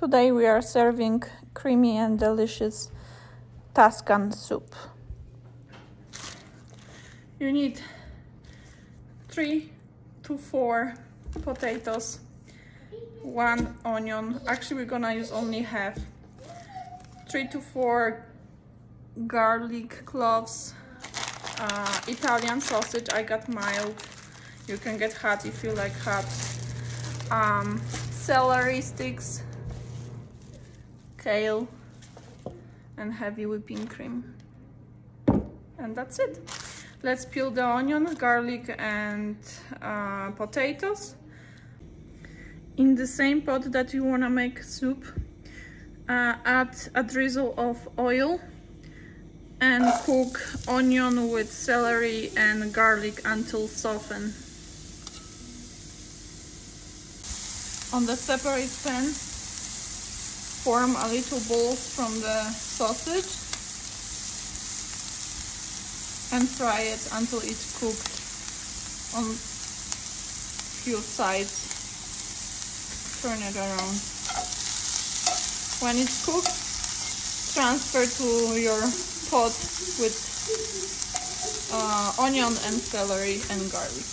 Today we are serving creamy and delicious Tuscan soup. You need three to four potatoes, one onion. Actually, we're gonna use only half. Three to four garlic cloves, uh, Italian sausage. I got mild. You can get hot if you like hot. Um, celery sticks, kale, and heavy whipping cream. And that's it. Let's peel the onion, garlic, and uh, potatoes. In the same pot that you wanna make soup, uh, add a drizzle of oil and cook onion with celery and garlic until soften. On the separate pan, form a little balls from the sausage and fry it until it's cooked on few sides. Turn it around. When it's cooked, transfer to your pot with uh, onion and celery and garlic.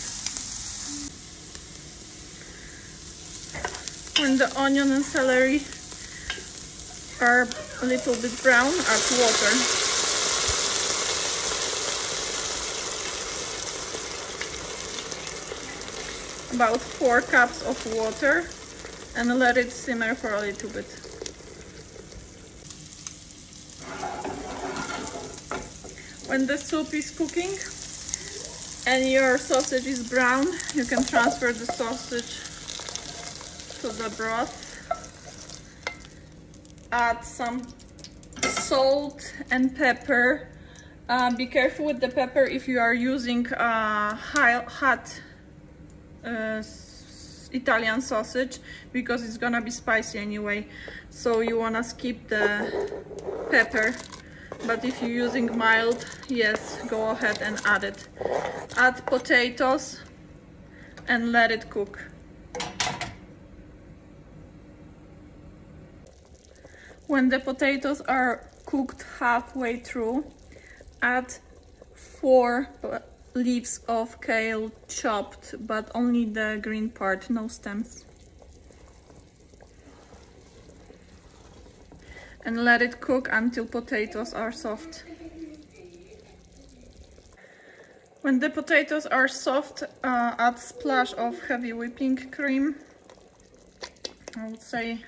When the onion and celery are a little bit brown, add water. About 4 cups of water and let it simmer for a little bit. When the soup is cooking and your sausage is brown, you can transfer the sausage to the broth. Add some salt and pepper. Uh, be careful with the pepper if you are using uh, high, hot uh, Italian sausage because it's gonna be spicy anyway. So you wanna skip the pepper but if you're using mild yes go ahead and add it add potatoes and let it cook when the potatoes are cooked halfway through add four leaves of kale chopped but only the green part no stems and let it cook until potatoes are soft. When the potatoes are soft, uh, add splash of heavy whipping cream. I would say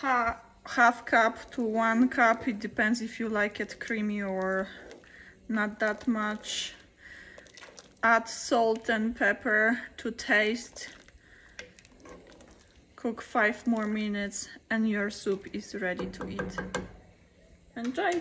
ha half cup to one cup. It depends if you like it creamy or not that much. Add salt and pepper to taste Cook five more minutes and your soup is ready to eat. Enjoy!